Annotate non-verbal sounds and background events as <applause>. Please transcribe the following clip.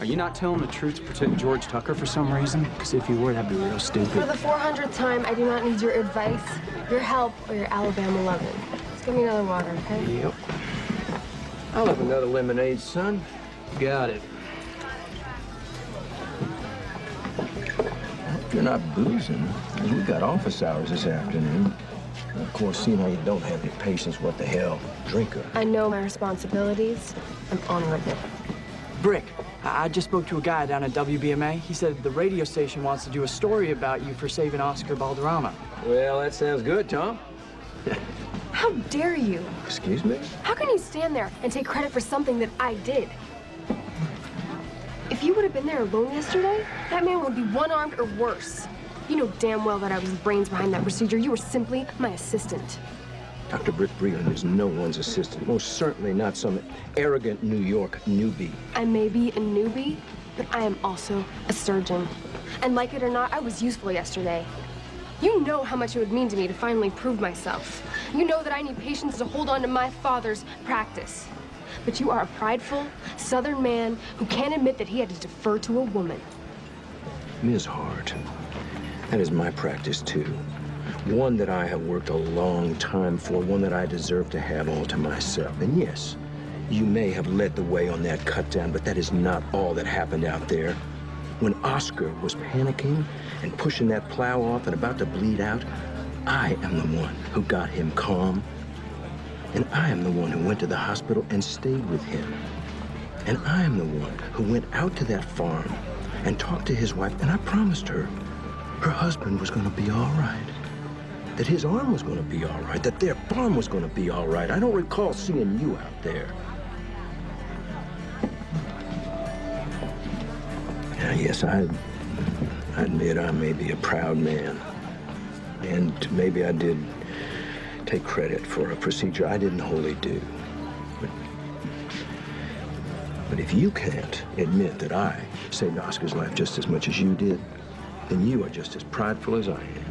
Are you not telling the truth to protect George Tucker for some reason? Because if you were, that'd be real stupid. For the 400th time, I do not need your advice, your help, or your Alabama loving. Just give me another water, okay? Yep. I'll have another lemonade, son. Got it. Hope you're not boozing. 'cause We got office hours this afternoon. And of course, seeing how you don't have any patients, what the hell? Drinker. I know my responsibilities. I'm honorable. Brick, I I just spoke to a guy down at WBMA. He said the radio station wants to do a story about you for saving Oscar Balderrama. Well, that sounds good, Tom. <laughs> How dare you? Excuse me? How can you stand there and take credit for something that I did? If you would have been there alone yesterday, that man would be one-armed or worse. You know damn well that I was the brains behind that procedure. You were simply my assistant. Dr. Brick Breeland is no one's assistant. Most certainly not some arrogant New York newbie. I may be a newbie, but I am also a surgeon. And like it or not, I was useful yesterday. You know how much it would mean to me to finally prove myself. You know that I need patients to hold on to my father's practice. But you are a prideful, southern man who can't admit that he had to defer to a woman. Ms. Hart, that is my practice too. One that I have worked a long time for, one that I deserve to have all to myself. And yes, you may have led the way on that cut down, but that is not all that happened out there. When Oscar was panicking and pushing that plow off and about to bleed out, I am the one who got him calm. And I am the one who went to the hospital and stayed with him. And I am the one who went out to that farm and talked to his wife, and I promised her her husband was going to be all right. That his arm was going to be all right. That their farm was going to be all right. I don't recall seeing you out there. Yeah, yes, I, I admit I may be a proud man. And maybe I did take credit for a procedure I didn't wholly do. But, but if you can't admit that I saved Oscar's life just as much as you did, then you are just as prideful as I am.